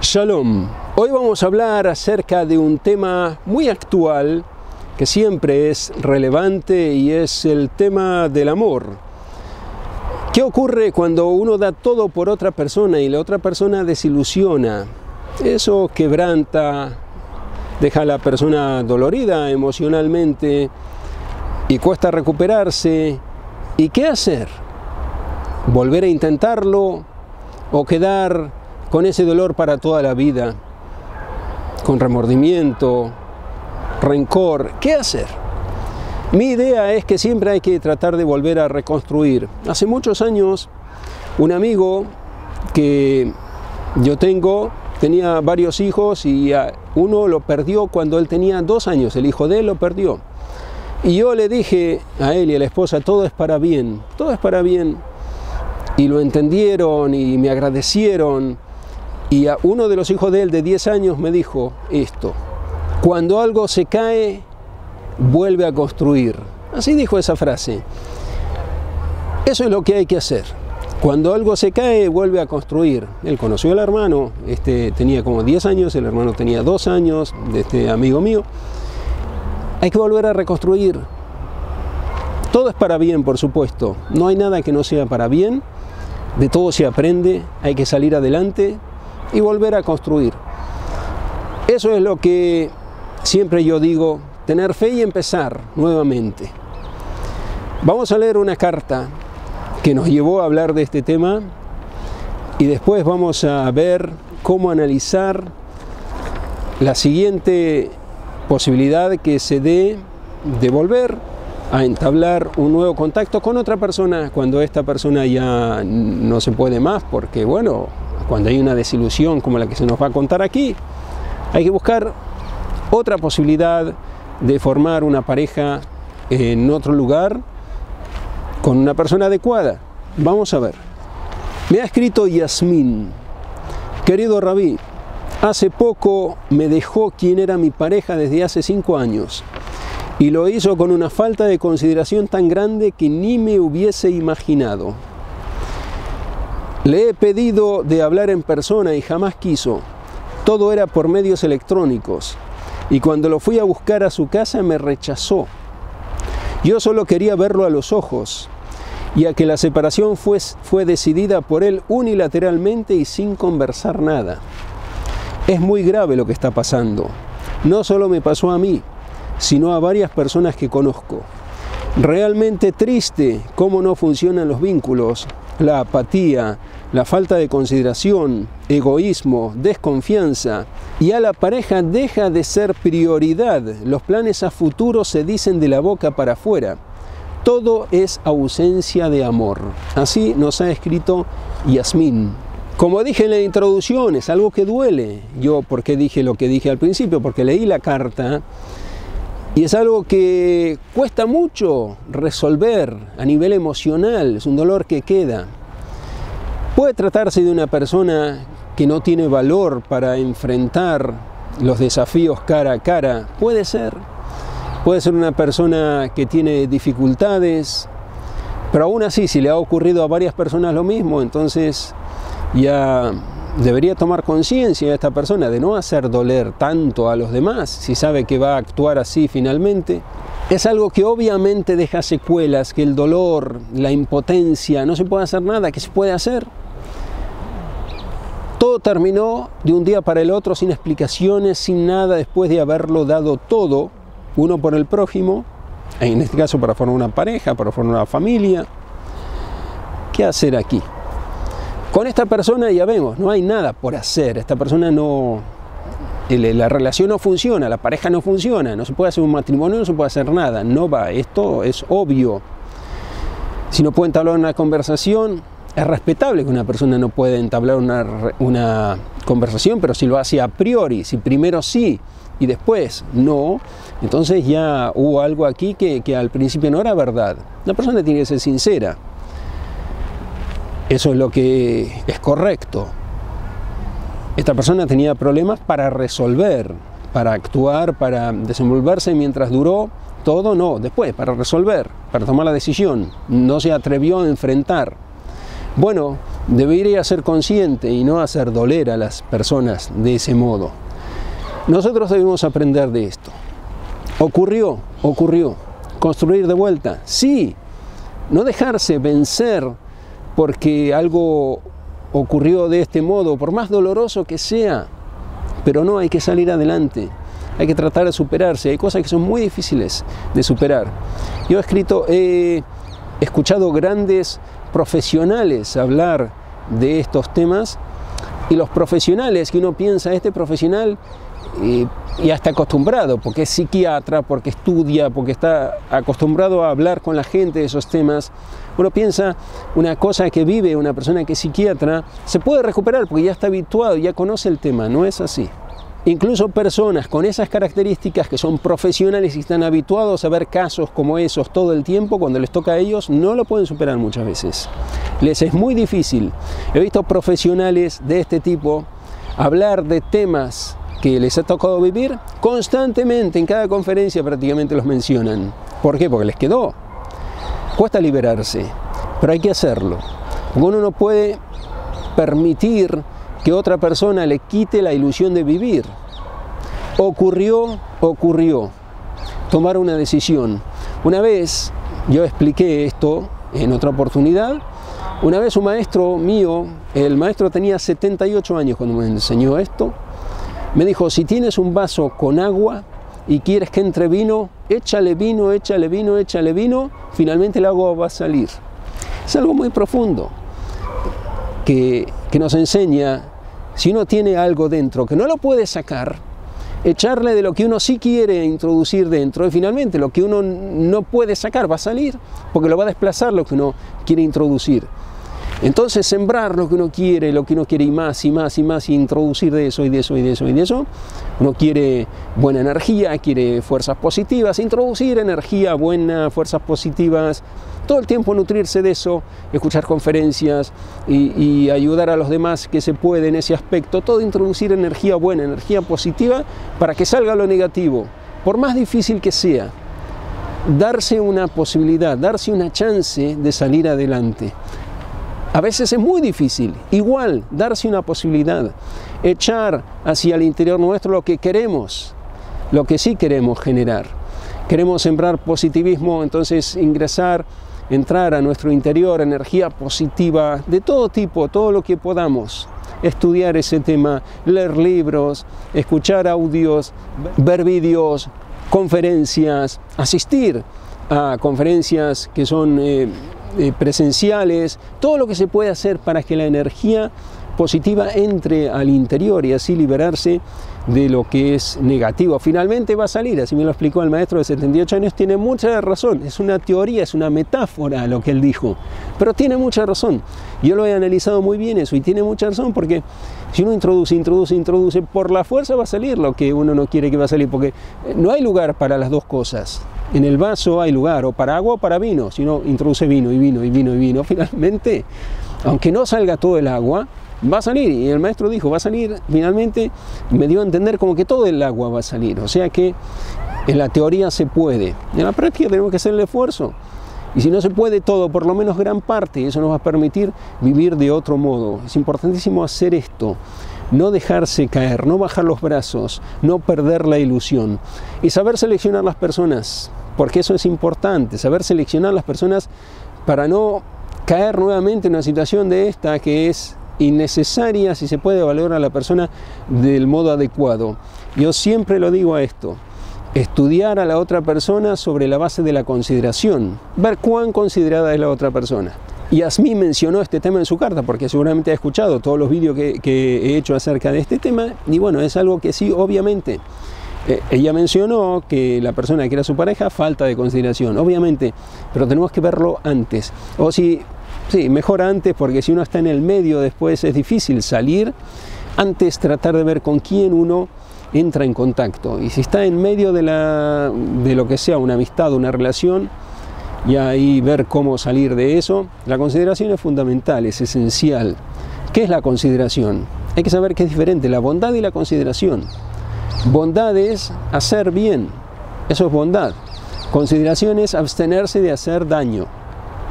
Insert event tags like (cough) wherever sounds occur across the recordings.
Shalom. Hoy vamos a hablar acerca de un tema muy actual que siempre es relevante y es el tema del amor. ¿Qué ocurre cuando uno da todo por otra persona y la otra persona desilusiona? Eso quebranta, deja a la persona dolorida emocionalmente y cuesta recuperarse. ¿Y qué hacer? ¿Volver a intentarlo o quedar con ese dolor para toda la vida, con remordimiento, rencor, ¿qué hacer? Mi idea es que siempre hay que tratar de volver a reconstruir. Hace muchos años, un amigo que yo tengo tenía varios hijos y uno lo perdió cuando él tenía dos años, el hijo de él lo perdió. Y yo le dije a él y a la esposa, todo es para bien, todo es para bien. Y lo entendieron y me agradecieron y a uno de los hijos de él de 10 años me dijo esto, cuando algo se cae, vuelve a construir. Así dijo esa frase. Eso es lo que hay que hacer. Cuando algo se cae, vuelve a construir. Él conoció al hermano, este tenía como 10 años, el hermano tenía 2 años, de este amigo mío. Hay que volver a reconstruir. Todo es para bien, por supuesto. No hay nada que no sea para bien. De todo se aprende, hay que salir adelante, y volver a construir. Eso es lo que siempre yo digo, tener fe y empezar nuevamente. Vamos a leer una carta que nos llevó a hablar de este tema y después vamos a ver cómo analizar la siguiente posibilidad que se dé de volver a entablar un nuevo contacto con otra persona cuando esta persona ya no se puede más porque bueno, cuando hay una desilusión como la que se nos va a contar aquí, hay que buscar otra posibilidad de formar una pareja en otro lugar con una persona adecuada. Vamos a ver. Me ha escrito Yasmín, querido Rabí, hace poco me dejó quien era mi pareja desde hace cinco años y lo hizo con una falta de consideración tan grande que ni me hubiese imaginado. Le he pedido de hablar en persona y jamás quiso. Todo era por medios electrónicos. Y cuando lo fui a buscar a su casa me rechazó. Yo solo quería verlo a los ojos, ya que la separación fue, fue decidida por él unilateralmente y sin conversar nada. Es muy grave lo que está pasando. No solo me pasó a mí, sino a varias personas que conozco. Realmente triste cómo no funcionan los vínculos, la apatía, la falta de consideración, egoísmo, desconfianza, y a la pareja deja de ser prioridad. Los planes a futuro se dicen de la boca para afuera. Todo es ausencia de amor. Así nos ha escrito Yasmín. Como dije en la introducción, es algo que duele. Yo, ¿por qué dije lo que dije al principio? Porque leí la carta y es algo que cuesta mucho resolver a nivel emocional, es un dolor que queda. Puede tratarse de una persona que no tiene valor para enfrentar los desafíos cara a cara, puede ser. Puede ser una persona que tiene dificultades, pero aún así, si le ha ocurrido a varias personas lo mismo, entonces ya debería tomar conciencia esta persona de no hacer doler tanto a los demás si sabe que va a actuar así finalmente. Es algo que obviamente deja secuelas, que el dolor, la impotencia, no se puede hacer nada, que se puede hacer. Todo terminó de un día para el otro sin explicaciones, sin nada, después de haberlo dado todo, uno por el prójimo, en este caso para formar una pareja, para formar una familia. ¿Qué hacer aquí? Con esta persona ya vemos, no hay nada por hacer, esta persona no, la relación no funciona, la pareja no funciona, no se puede hacer un matrimonio, no se puede hacer nada, no va, esto es obvio. Si no pueden entablar una conversación, es respetable que una persona no pueda entablar una, conversación, pero si lo hace a priori, si primero sí y después no, entonces ya hubo algo aquí que, que al principio no era verdad. La persona tiene que ser sincera. Eso es lo que es correcto. Esta persona tenía problemas para resolver, para actuar, para desenvolverse mientras duró todo, no, después, para resolver, para tomar la decisión. No se atrevió a enfrentar Bueno, debería ser consciente y no hacer doler a las personas de ese modo. Nosotros debemos aprender de esto. Ocurrió, ocurrió. Construir de vuelta, sí. No dejarse vencer porque algo ocurrió de este modo, por más doloroso que sea. Pero no, hay que salir adelante. Hay que tratar de superarse. Hay cosas que son muy difíciles de superar. Yo he escrito, he escuchado grandes profesionales hablar de estos temas y los profesionales que uno piensa, este profesional y, ya está acostumbrado, porque es psiquiatra, porque estudia, porque está acostumbrado a hablar con la gente de esos temas. Uno piensa una cosa que vive una persona que es psiquiatra, se puede recuperar porque ya está habituado, ya conoce el tema, no es así. Incluso personas con esas características que son profesionales y están habituados a ver casos como esos todo el tiempo, cuando les toca a ellos, no lo pueden superar muchas veces. Les es muy difícil. He visto profesionales de este tipo hablar de temas que les ha tocado vivir constantemente, en cada conferencia prácticamente los mencionan. ¿Por qué? Porque les quedó. Cuesta liberarse, pero hay que hacerlo. uno no puede permitir que otra persona le quite la ilusión de vivir. Ocurrió, ocurrió. Tomar una decisión. Una vez, yo expliqué esto en otra oportunidad, una vez un maestro mío, el maestro tenía 78 años cuando me enseñó esto, me dijo, si tienes un vaso con agua y quieres que entre vino, échale vino, échale vino, échale vino, finalmente el agua va a salir. Es algo muy profundo que, que nos enseña, si uno tiene algo dentro que no lo puede sacar, echarle de lo que uno sí quiere introducir dentro y finalmente lo que uno no puede sacar va a salir porque lo va a desplazar lo que uno quiere introducir. Entonces sembrar lo que uno quiere, lo que uno quiere y más y más y más y introducir de eso y de eso y de eso y de eso. Uno quiere buena energía, quiere fuerzas positivas, introducir energía buena, fuerzas positivas, todo el tiempo nutrirse de eso, escuchar conferencias y, ayudar a los demás que se puede en ese aspecto, todo introducir energía buena, energía positiva para que salga lo negativo, por más difícil que sea darse una posibilidad, darse una chance de salir adelante. A veces es muy difícil, igual, darse una posibilidad, echar hacia el interior nuestro lo que queremos, lo que sí queremos generar. Queremos sembrar positivismo, entonces ingresar, entrar a nuestro interior energía positiva de todo tipo, todo lo que podamos. Estudiar ese tema, leer libros, escuchar audios, ver vídeos, conferencias, asistir a conferencias que son eh, eh, presenciales, todo lo que se puede hacer para que la energía positiva entre al interior y así liberarse de lo que es negativo. Finalmente va a salir, así me lo explicó el maestro de 78 años, tiene mucha razón, es una teoría, es una metáfora lo que él dijo, pero tiene mucha razón. Yo lo he analizado muy bien eso y tiene mucha razón porque si uno introduce, introduce, introduce, por la fuerza va a salir lo que uno no quiere que va a salir, porque no hay lugar para las dos cosas. En el vaso hay lugar o para agua o para vino, si uno introduce vino y vino y vino y vino, (laughs) finalmente, aunque no salga todo el agua, va a salir. Y el maestro dijo, va a salir, finalmente me dio a entender como que todo el agua va a salir. O sea que en la teoría se puede. En la práctica tenemos que hacer el esfuerzo. Y si no se puede todo, por lo menos gran parte, eso nos va a permitir vivir de otro modo. Es importantísimo hacer esto. No dejarse caer, no bajar los brazos, no perder la ilusión. Y saber seleccionar las personas, porque eso es importante, saber seleccionar las personas para no caer nuevamente en una situación de esta que es innecesaria si se puede valorar a la persona del modo adecuado. Yo siempre lo digo a esto, estudiar a la otra persona sobre la base de la consideración, ver cuán considerada es la otra persona. Y Asmi mencionó este tema en su carta, porque seguramente ha escuchado todos los vídeos que, he hecho acerca de este tema, y bueno, es algo que sí, obviamente. Eh, ella mencionó que la persona que era su pareja, falta de consideración, obviamente, pero tenemos que verlo antes. O si Sí, mejor antes porque si uno está en el medio después es difícil salir. Antes tratar de ver con quién uno entra en contacto. Y si está en medio de, la, de lo que sea, una amistad, una relación, y ahí ver cómo salir de eso, la consideración es fundamental, es esencial. ¿Qué es la consideración? Hay que saber que es diferente la bondad y la consideración. Bondad es hacer bien, eso es bondad. Consideración es abstenerse de hacer daño,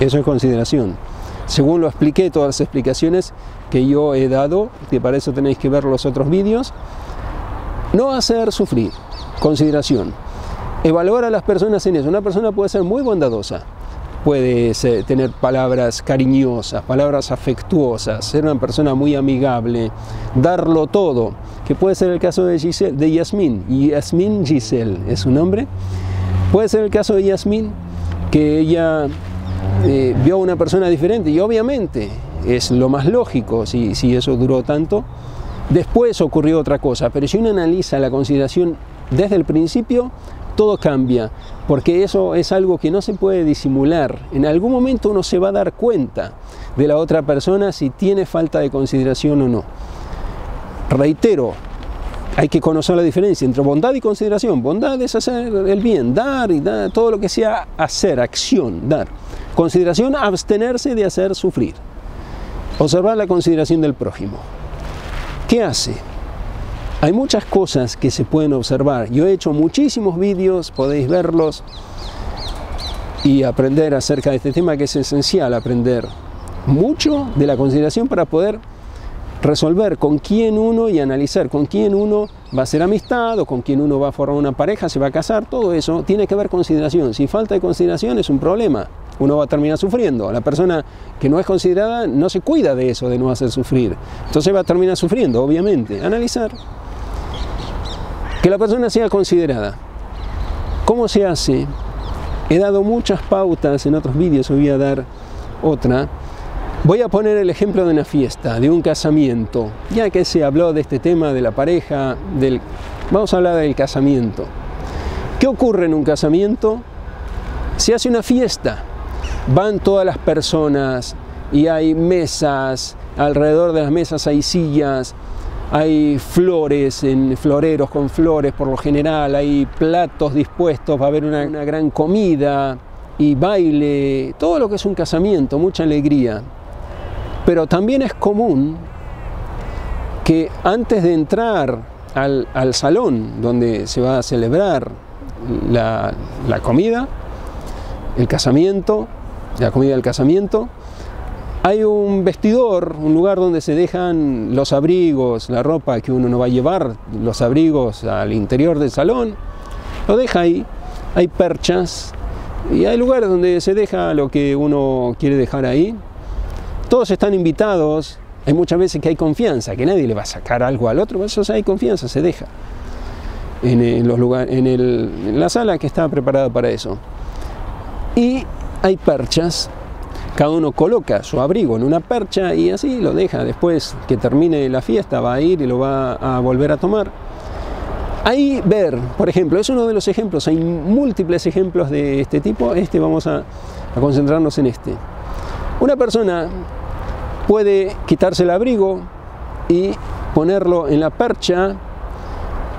eso es consideración. según lo expliqué, todas las explicaciones que yo he dado, que para eso tenéis que ver los otros vídeos, no hacer sufrir, consideración. Evaluar a las personas en eso. Una persona puede ser muy bondadosa, puede tener palabras cariñosas, palabras afectuosas, ser una persona muy amigable, darlo todo, que puede ser el caso de, Giselle, de. Yasmín Giselle es su nombre. Puede ser el caso de Yasmín, que ella eh, vio a una persona diferente y obviamente es lo más lógico si, si eso duró tanto. Después ocurrió otra cosa, pero si uno analiza la consideración desde el principio, todo cambia, porque eso es algo que no se puede disimular. En algún momento uno se va a dar cuenta de la otra persona si tiene falta de consideración o no. Reitero, hay que conocer la diferencia entre bondad y consideración. Bondad es hacer el bien, dar y dar, todo lo que sea hacer, acción, dar. Consideración, abstenerse de hacer sufrir. Observar la consideración del prójimo. ¿Qué hace? Hay muchas cosas que se pueden observar. Yo he hecho muchísimos vídeos, podéis verlos y aprender acerca de este tema que es esencial aprender mucho de la consideración para poder resolver con quién uno y analizar con quién uno va a ser amistad o con quién uno va a formar una pareja, se va a casar, todo eso tiene que ver consideración. Si falta de consideración es un problema, uno va a terminar sufriendo. La persona que no es considerada no se cuida de eso, de no hacer sufrir. Entonces va a terminar sufriendo, obviamente. Analizar. Que la persona sea considerada. ¿Cómo se hace? He dado muchas pautas en otros vídeos, voy a dar otra. Voy a poner el ejemplo de una fiesta, de un casamiento, ya que se habló de este tema de la pareja, del... vamos a hablar del casamiento. ¿Qué ocurre en un casamiento? Se hace una fiesta, van todas las personas y hay mesas, alrededor de las mesas hay sillas, hay flores en floreros con flores por lo general, hay platos dispuestos, va a haber una, gran comida y baile, todo lo que es un casamiento, mucha alegría. Pero también es común que antes de entrar al, salón donde se va a celebrar la, la comida, el casamiento, la comida del casamiento, hay un vestidor, un lugar donde se dejan los abrigos, la ropa que uno no va a llevar, los abrigos al interior del salón, lo deja ahí. Hay perchas y hay lugares donde se deja lo que uno quiere dejar ahí. Todos están invitados, hay muchas veces que hay confianza, que nadie le va a sacar algo al otro, eso hay confianza, se deja en, los lugares, en, en la sala que está preparada para eso. Y hay perchas cada uno coloca su abrigo en una percha y así lo deja. Después que termine la fiesta va a ir y lo va a volver a tomar. Ahí ver, por ejemplo, es uno de los ejemplos, hay múltiples ejemplos de este tipo, este vamos a, a concentrarnos en este. Una persona puede quitarse el abrigo y ponerlo en la percha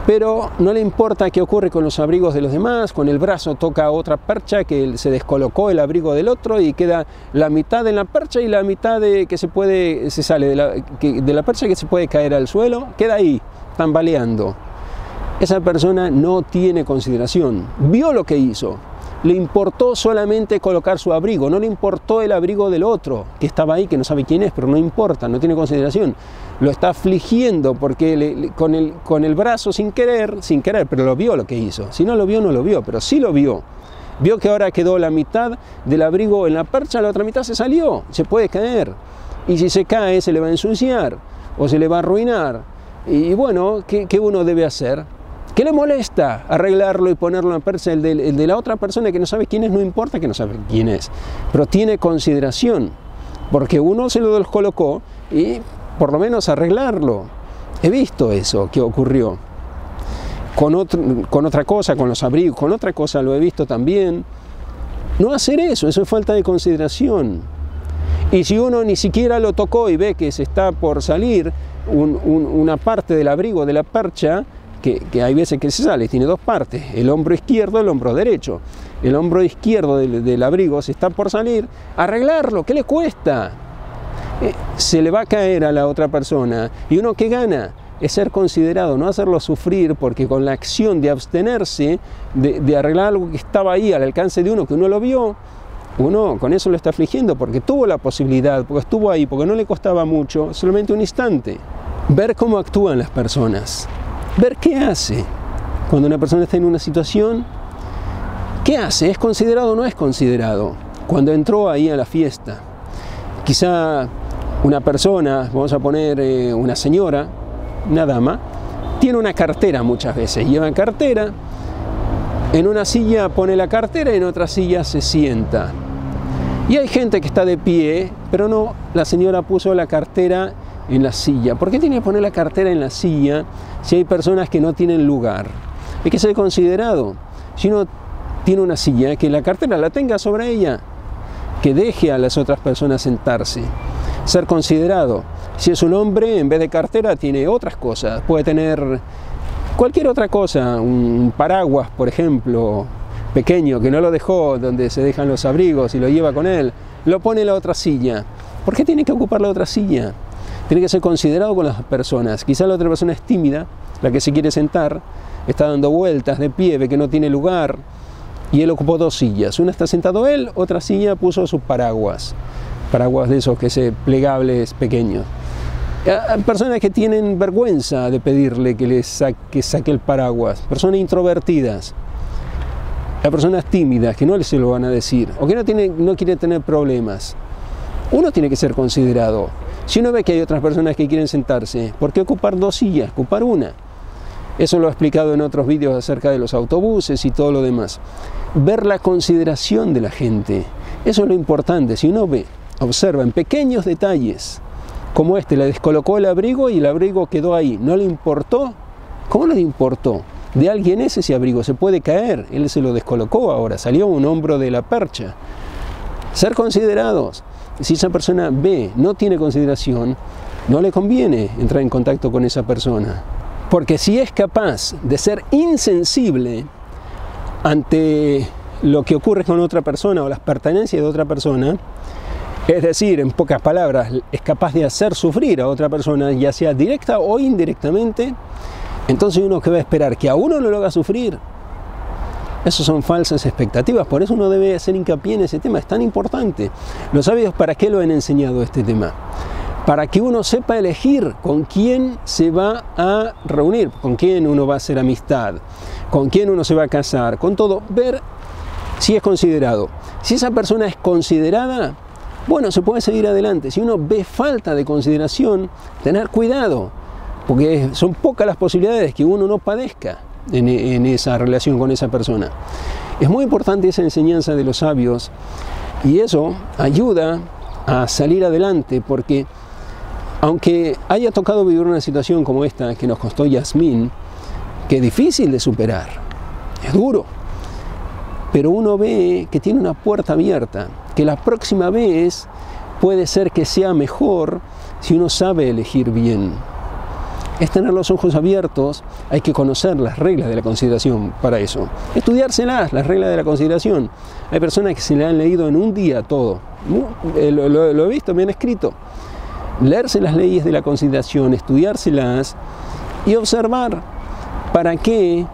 pero no le importa qué ocurre con los abrigos de los demás, con el brazo toca otra percha que se descolocó el abrigo del otro y queda la mitad en la percha y la mitad de que se puede, se sale de la, de la percha que se puede caer al suelo, queda ahí, tambaleando. Esa persona no tiene consideración, vio lo que hizo, le importó solamente colocar su abrigo, no le importó el abrigo del otro, que estaba ahí, que no sabe quién es, pero no importa, no tiene consideración. Lo está afligiendo porque con, el, con el brazo sin querer, sin querer, pero lo vio lo que hizo. Si no lo vio, no lo vio, pero sí lo vio. Vio que ahora quedó la mitad del abrigo en la percha, la otra mitad se salió, se puede caer. Y si se cae, se le va a ensuciar o se le va a arruinar. Y bueno, ¿qué, qué uno debe hacer? ¿Qué le molesta arreglarlo y ponerlo en persa? El de, la otra persona que no sabe quién es, no importa que no sabe quién es, pero tiene consideración, porque uno se lo colocó y por lo menos arreglarlo. He visto eso que ocurrió. Con, con otra cosa, con los abrigos, con otra cosa lo he visto también. No hacer eso, eso es falta de consideración. Y si uno ni siquiera lo tocó y ve que se está por salir una parte del abrigo de la percha, que, hay veces que se sale, tiene dos partes, el hombro izquierdo el hombro derecho. El hombro izquierdo del, abrigo se está por salir, arreglarlo, ¿qué le cuesta? Eh, se le va a caer a la otra persona y uno que gana es ser considerado, no hacerlo sufrir, porque con la acción de abstenerse, de, de, arreglar algo que estaba ahí al alcance de uno, que uno lo vio, uno con eso lo está afligiendo porque tuvo la posibilidad, porque estuvo ahí, porque no le costaba mucho, solamente un instante. Ver cómo actúan las personas, ver qué hace cuando una persona está en una situación, qué hace, es considerado o no es considerado. Cuando entró ahí a la fiesta, quizá una persona, vamos a poner eh, una señora, una dama, tiene una cartera muchas veces, lleva cartera, en una silla pone la cartera y en otra silla se sienta. Y hay gente que está de pie, pero no, la señora puso la cartera en la silla. ¿Por qué tiene que poner la cartera en la silla si hay personas que no tienen lugar? Hay que ser considerado. Si uno tiene una silla, que la cartera la tenga sobre ella, que deje a las otras personas sentarse. Ser considerado. Si es un hombre, en vez de cartera, tiene otras cosas. Puede tener cualquier otra cosa, un paraguas, por ejemplo, pequeño que no lo dejó donde se dejan los abrigos y lo lleva con él, lo pone en la otra silla. ¿Por qué tiene que ocupar la otra silla? Tiene que ser considerado con las personas. Quizá la otra persona es tímida, la que se quiere sentar, está dando vueltas de pie, ve que no tiene lugar, y él ocupó dos sillas. Una está sentado él, otra silla puso sus paraguas, paraguas de esos que se plegables pequeños. Hay personas que tienen vergüenza de pedirle que les saque, que saque el paraguas, personas introvertidas, a personas tímidas que no se lo van a decir o que no, tiene, no quieren tener problemas. Uno tiene que ser considerado. Si uno ve que hay otras personas que quieren sentarse, ¿por qué ocupar dos sillas? Ocupar una. Eso lo he explicado en otros vídeos acerca de los autobuses y todo lo demás. Ver la consideración de la gente. Eso es lo importante. Si uno ve, observa en pequeños detalles, como este, le descolocó el abrigo y el abrigo quedó ahí. ¿No le importó? ¿Cómo no le importó? de alguien es ese abrigo, se puede caer, él se lo descolocó ahora, salió un hombro de la percha. Ser considerados, si esa persona ve, no tiene consideración, no le conviene entrar en contacto con esa persona. Porque si es capaz de ser insensible ante lo que ocurre con otra persona o las pertenencias de otra persona, es decir, en pocas palabras, es capaz de hacer sufrir a otra persona, ya sea directa o indirectamente, entonces uno que va a esperar que a uno no lo haga sufrir. Esas son falsas expectativas, por eso uno debe hacer hincapié en ese tema, es tan importante. Los sabios, ¿para qué lo han enseñado este tema? Para que uno sepa elegir con quién se va a reunir, con quién uno va a hacer amistad, con quién uno se va a casar, con todo, ver si es considerado. Si esa persona es considerada, bueno, se puede seguir adelante. Si uno ve falta de consideración, tener cuidado, porque son pocas las posibilidades que uno no padezca en, esa relación con esa persona. Es muy importante esa enseñanza de los sabios y eso ayuda a salir adelante porque aunque haya tocado vivir una situación como esta que nos costó Yasmín, que es difícil de superar, es duro, pero uno ve que tiene una puerta abierta, que la próxima vez puede ser que sea mejor si uno sabe elegir bien es tener los ojos abiertos, hay que conocer las reglas de la consideración para eso. Estudiárselas, las reglas de la consideración. Hay personas que se le han leído en un día todo. Eh, lo, he visto, me han escrito. Leerse las leyes de la consideración, estudiárselas y observar. ¿Para qué?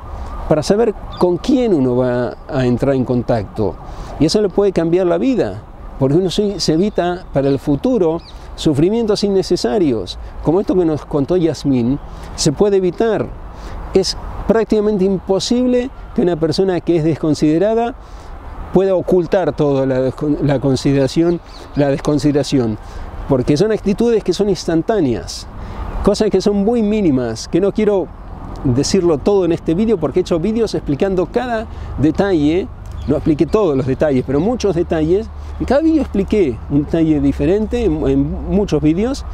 Para saber con quién uno va a entrar en contacto. Y eso le puede cambiar la vida, porque uno se evita para el futuro sufrimientos innecesarios, como esto que nos contó Yasmín, se puede evitar. Es prácticamente imposible que una persona que es desconsiderada pueda ocultar toda la, consideración, la desconsideración, porque son actitudes que son instantáneas, cosas que son muy mínimas, que no quiero decirlo todo en este vídeo porque he hecho vídeos explicando cada detalle, no expliqué todos los detalles, pero muchos detalles en cada vídeo expliqué un detalle diferente en, muchos vídeos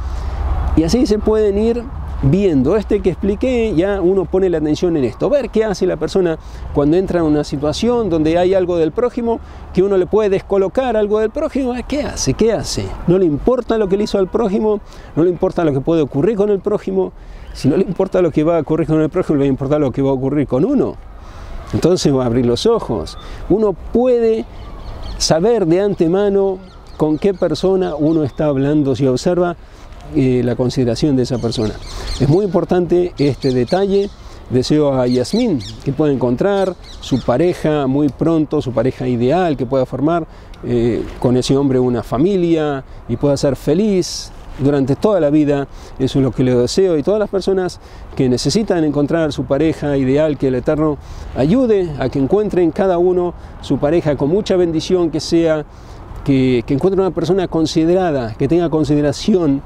y así se pueden ir viendo. Este que expliqué, ya uno pone la atención en esto, ver qué hace la persona cuando entra en una situación donde hay algo del prójimo, que uno le puede descolocar algo del prójimo, ¿qué hace? ¿Qué hace? No le importa lo que le hizo al prójimo, no le importa lo que puede ocurrir con el prójimo, si no le importa lo que va a ocurrir con el prójimo, le va a importar lo que va a ocurrir con uno. Entonces va a abrir los ojos. Uno puede saber de antemano con qué persona uno está hablando si observa eh, la consideración de esa persona. Es muy importante este detalle deseo a Yasmín que pueda encontrar su pareja muy pronto, su pareja ideal, que pueda formar eh, con ese hombre una familia y pueda ser feliz durante toda la vida. Eso es lo que le deseo y todas las personas que necesitan encontrar su pareja ideal, que el Eterno ayude a que encuentren cada uno su pareja con mucha bendición, que sea, que, que encuentren una persona considerada, que tenga consideración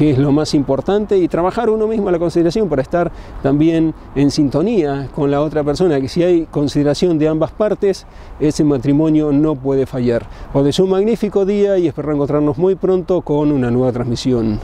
que es lo más importante, y trabajar uno mismo la consideración para estar también en sintonía con la otra persona, que si hay consideración de ambas partes, ese matrimonio no puede fallar. Os deseo un magnífico día y espero encontrarnos muy pronto con una nueva transmisión.